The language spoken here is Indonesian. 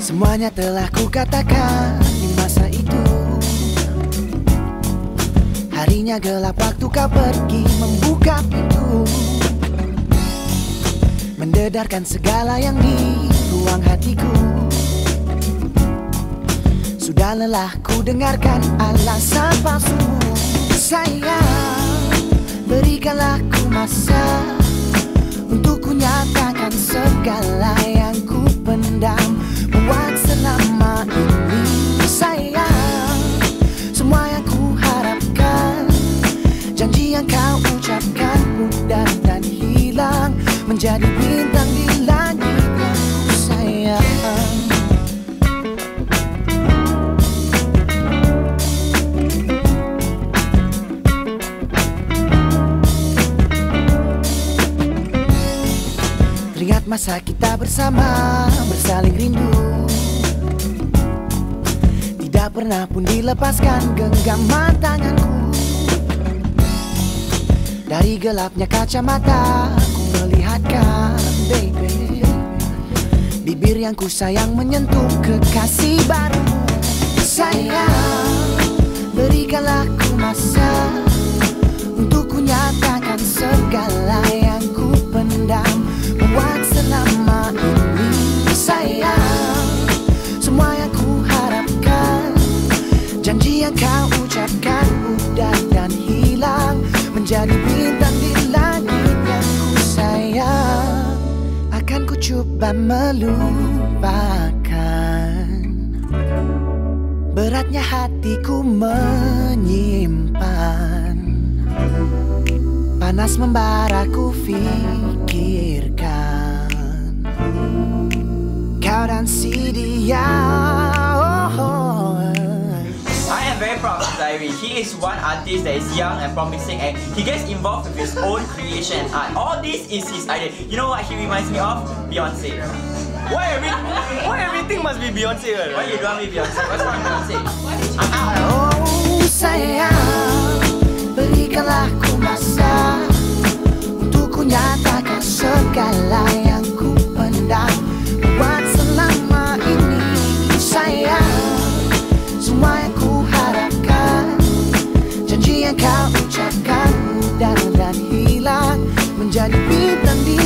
Semuanya telah kukatakan di masa itu. Harinya gelap waktu kau pergi membuka pintu Mendedarkan segala yang di ruang hatiku. Sudah lelah ku dengarkan alasan palsu. Sayang, berikanlah ku masa Menjadi bintang di langit yang ku sayang. Teringat masa kita bersama bersaling rindu. Tidak pernah pun dilepaskan genggaman tanganku. Dari gelapnya kacamata baby Bibir yang ku sayang menyentuh kekasih baru. Sayang berikanlah ku masa Untuk ku nyatakan segala yang ku pendam. Buat selama ini sayang Semua yang ku harapkan. Janji yang kau ucapkan Udah dan hilang Menjadi coba melupakan. Beratnya hatiku menyimpan. Panas membara ku pikirkan Kau dan si dia very proud of Diary. He is one artist that is young and promising and he gets involved with his own creation and art. All this is his idea. You know what he reminds me of? Beyonce. Why, every, why everything must be Beyonce? right? Why you don't want me Beyonce? What's wrong with Beyonce? oh sayang Berikanlah dan hilang Menjadi bintang di